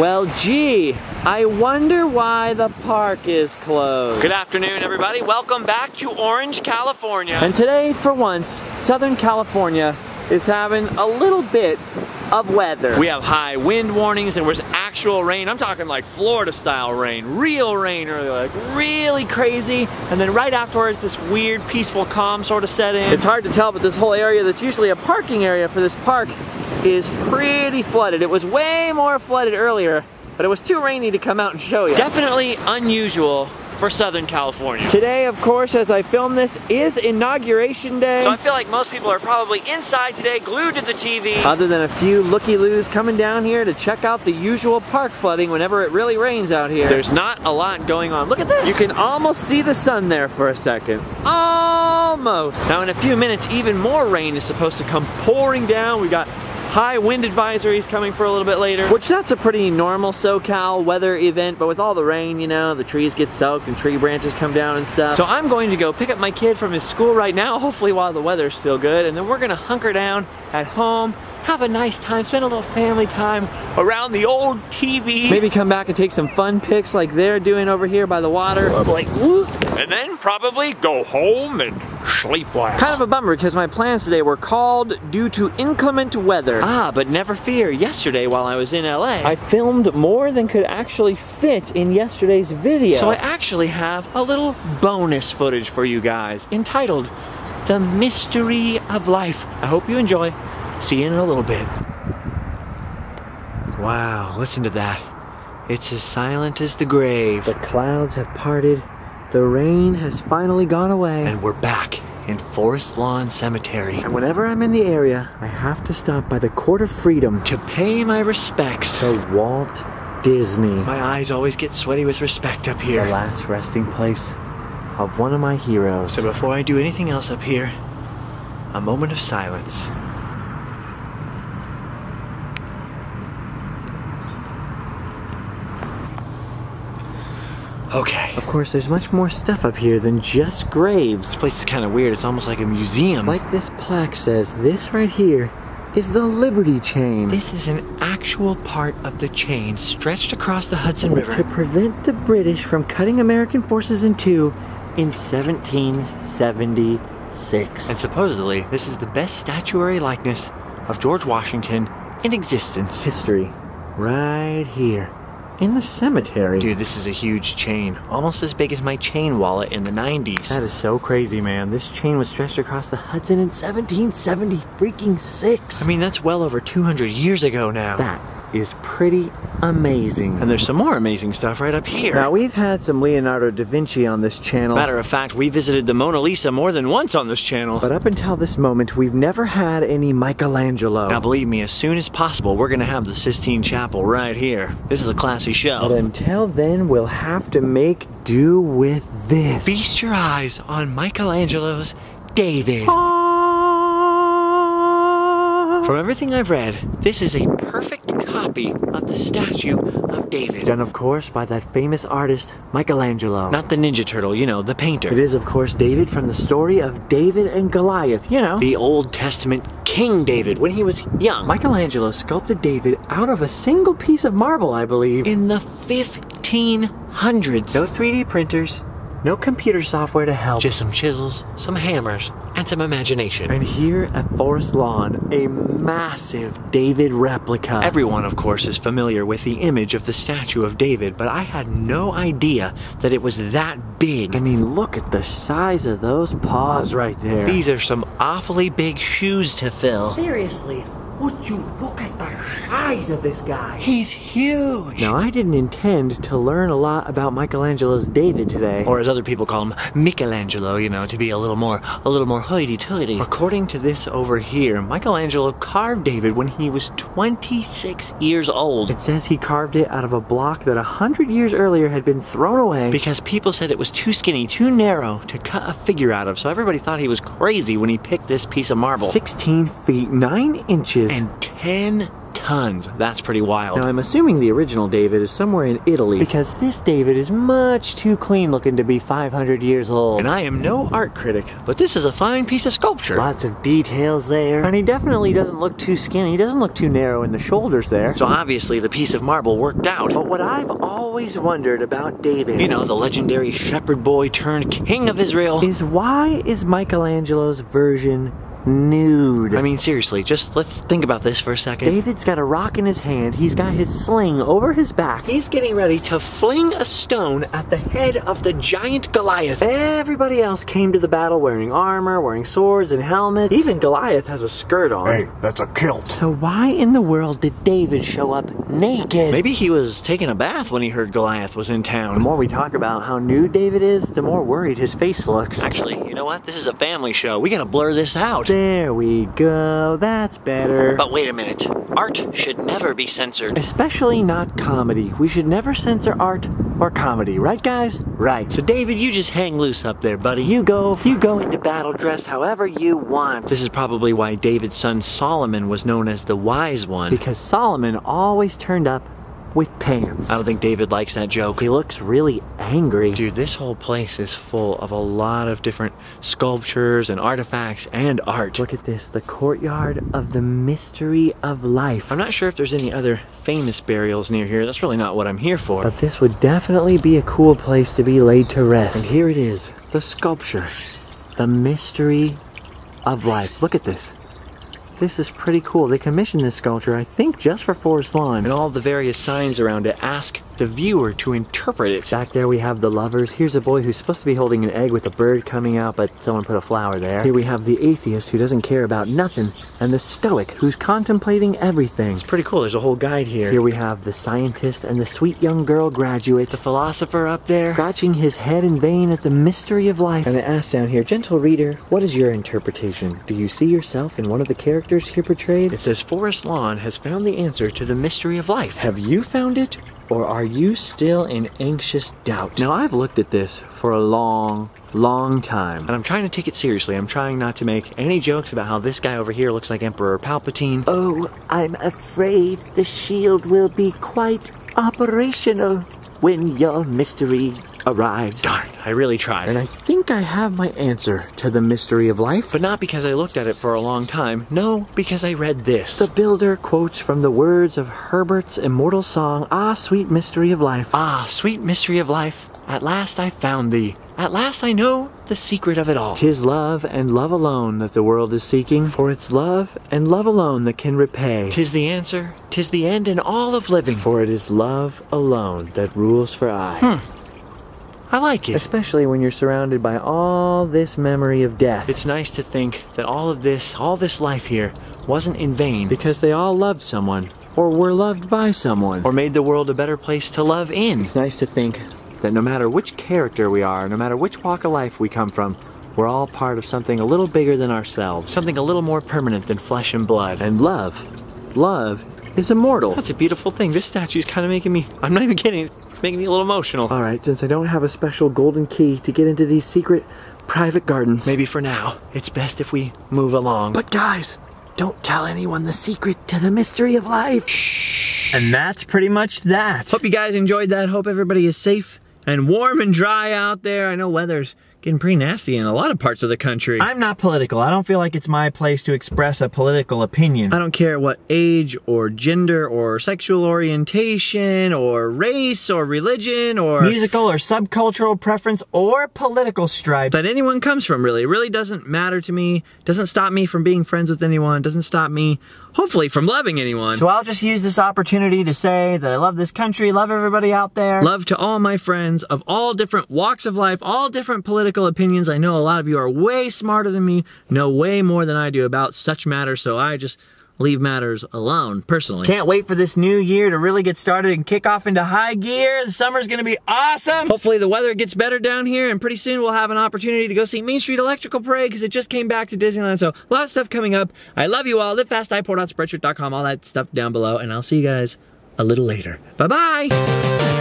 Well, gee, I wonder why the park is closed. Good afternoon, everybody. Welcome back to Orange, California. And today, for once, Southern California is having a little bit of weather. We have high wind warnings and there's actual rain. I'm talking like Florida style rain, real rain, or like really crazy. And then right afterwards, this weird, peaceful, calm sort of set in. It's hard to tell, but this whole area that's usually a parking area for this park is pretty flooded. It was way more flooded earlier, but it was too rainy to come out and show you. Definitely unusual for Southern California. Today, of course, as I film this, is Inauguration Day. So I feel like most people are probably inside today, glued to the TV. Other than a few looky-loos coming down here to check out the usual park flooding whenever it really rains out here. There's not a lot going on. Look at this! You can almost see the sun there for a second. Almost! Now in a few minutes, even more rain is supposed to come pouring down. We got high wind advisories coming for a little bit later. Which that's a pretty normal SoCal weather event, but with all the rain, you know, the trees get soaked and tree branches come down and stuff. So I'm going to go pick up my kid from his school right now, hopefully while the weather's still good, and then we're gonna hunker down at home, have a nice time, spend a little family time around the old TV. Maybe come back and take some fun pics like they're doing over here by the water. Like, whoop. And then probably go home and sleep well. Kind of a bummer because my plans today were called due to inclement weather. Ah, but never fear, yesterday while I was in LA, I filmed more than could actually fit in yesterday's video. So I actually have a little bonus footage for you guys entitled The Mystery of Life. I hope you enjoy. See you in a little bit. Wow, listen to that. It's as silent as the grave. the clouds have parted, the rain has finally gone away. And we're back in Forest Lawn Cemetery And whenever I'm in the area, I have to stop by the Court of Freedom to pay my respects. to Walt Disney. My eyes always get sweaty with respect up here. the last resting place of one of my heroes. So before I do anything else up here, a moment of silence. Okay. of course, there's much more stuff up here than just graves. This place is kind of weird. It's almost like a museum. Like this plaque says, this right here is the Liberty Chain. this is an actual part of the chain stretched across the Hudson River. to prevent the British from cutting American forces in two in 1776. And supposedly, this is the best statuary likeness of George Washington in existence. history right here in the cemetery. Dude, this is a huge chain. Almost as big as my chain wallet in the 90s. That is so crazy, man. This chain was stretched across the Hudson in 1770 freaking six. I mean, that's well over 200 years ago now. that is pretty amazing. And there's some more amazing stuff right up here. now we've had some Leonardo da Vinci on this channel. Matter of fact, we visited the Mona Lisa more than once on this channel. But up until this moment, we've never had any Michelangelo. now, believe me, as soon as possible, we're gonna have the Sistine Chapel right here. This is a classy show. but until then, we'll have to make do with this. Feast your eyes on Michelangelo's David. From everything I've read, this is a perfect copy of the statue of David. Done, of course, by that famous artist, Michelangelo. Not the Ninja Turtle, you know, the painter. It is, of course, David from the story of David and Goliath, you know. the Old Testament King David when he was young. Michelangelo sculpted David out of a single piece of marble, I believe. in the 1500s. No 3D printers, no computer software to help. Just some chisels, some hammers, and some imagination. and here at Forest Lawn, a massive David replica. Everyone, of course, is familiar with the image of the statue of David, but I had no idea that it was that big. I mean, look at the size of those paws right there. These are some awfully big shoes to fill. Seriously, would you look at the size of this guy? He's huge. Now, I didn't intend to learn a lot about Michelangelo's David today. Or as other people call him, Michelangelo, you know, to be a little more, a little more hoity-toity. According to this over here, Michelangelo carved David when he was 26 years old. It says he carved it out of a block that a hundred years earlier had been thrown away. Because people said it was too skinny, too narrow to cut a figure out of, so everybody thought he was crazy when he picked this piece of marble. 16 feet 9 inches. And 10 tons. That's pretty wild. Now, I'm assuming the original David is somewhere in Italy because this David is much too clean looking to be 500 years old. And I am no art critic, but this is a fine piece of sculpture. Lots of details there. And he definitely doesn't look too skinny. He doesn't look too narrow in the shoulders there. So obviously the piece of marble worked out. But what I've always wondered about David, You know, the legendary shepherd boy turned king of Israel. is why is Michelangelo's version nude? I mean, seriously, just let's think about this for a second. David's got a rock in his hand. He's got his sling over his back. He's getting ready to fling a stone at the head of the giant Goliath. Everybody else came to the battle wearing armor, wearing swords and helmets. Even Goliath has a skirt on. Hey, that's a kilt. So why in the world did David show up naked? Maybe he was taking a bath when he heard Goliath was in town. The more we talk about how nude David is, the more worried his face looks. Actually, you know what? This is a family show. We gotta blur this out. There we go. That's better. But wait a minute. Art should never be censored. Especially not comedy. We should never censor art or comedy, right guys? Right. So David, you just hang loose up there, buddy. You go, you go into battle dressed however you want. This is probably why David's son Solomon was known as the wise one. Because Solomon always turned up with pants. I don't think David likes that joke. He looks really angry. Dude, this whole place is full of a lot of different sculptures and artifacts and art. Look at this, the courtyard of the mystery of life. I'm not sure if there's any other famous burials near here. That's really not what I'm here for. But this would definitely be a cool place to be laid to rest. And here it is, the sculpture, the mystery of life. Look at this. This is pretty cool. They commissioned this sculpture, I think, just for Forest Lawn. and all the various signs around it ask the viewer to interpret it. Back there we have the lovers. Here's a boy who's supposed to be holding an egg with a bird coming out, but someone put a flower there. Here we have the atheist who doesn't care about nothing, and the stoic who's contemplating everything. It's pretty cool. There's a whole guide here. Here we have the scientist and the sweet young girl graduate. the philosopher up there. scratching his head in vain at the mystery of life. And it asks down here, gentle reader, what is your interpretation? Do you see yourself in one of the characters here portrayed? It says Forest Lawn has found the answer to the mystery of life. Have you found it, or are you still in anxious doubt? Now, I've looked at this for a long, long time. And I'm trying to take it seriously. I'm trying not to make any jokes about how this guy over here looks like Emperor Palpatine. Oh, I'm afraid the shield will be quite operational when your mystery arrives. Darn, I really tried. And I think I have my answer to the mystery of life. but not because I looked at it for a long time. No, because I read this. The builder quotes from the words of Herbert's immortal song, Ah, Sweet Mystery of Life. Ah, sweet mystery of life. At last I found thee. At last I know the secret of it all. Tis love and love alone that the world is seeking, for it's love and love alone that can repay. Tis the answer, tis the end in all of living. For it is love alone that rules for aye. Hmm. I like it. Especially when you're surrounded by all this memory of death. It's nice to think that all of this, all this life here, wasn't in vain. because they all loved someone, or were loved by someone. Or made the world a better place to love in. It's nice to think that no matter which character we are, no matter which walk of life we come from, we're all part of something a little bigger than ourselves. Something a little more permanent than flesh and blood. And love, love is immortal. That's a beautiful thing. This statue's kind of making me, I'm not even kidding, it's making me a little emotional. All right, since I don't have a special golden key to get into these secret private gardens. Maybe for now, it's best if we move along. But guys, don't tell anyone the secret to the mystery of life. And that's pretty much that. Hope you guys enjoyed that. Hope everybody is safe and warm and dry out there. I know weather's getting pretty nasty in a lot of parts of the country. I'm not political. I don't feel like it's my place to express a political opinion. I don't care what age or gender or sexual orientation or race or religion or Musical or subcultural preference or political stripe. that anyone comes from really. It really doesn't matter to me. Doesn't stop me from being friends with anyone. Doesn't stop me, hopefully, from loving anyone. So I'll just use this opportunity to say that I love this country, love everybody out there. Love to all my friends of all different walks of life, all different political opinions. I know a lot of you are way smarter than me, know way more than I do about such matters, so I just leave matters alone, personally. Can't wait for this new year to really get started and kick off into high gear. The summer's gonna be awesome. Hopefully the weather gets better down here, and pretty soon we'll have an opportunity to go see Main Street Electrical Parade because it just came back to Disneyland. So a lot of stuff coming up. I love you all. Live fast, diepoor.spreadshirt.com, all that stuff down below, and I'll see you guys a little later. Bye bye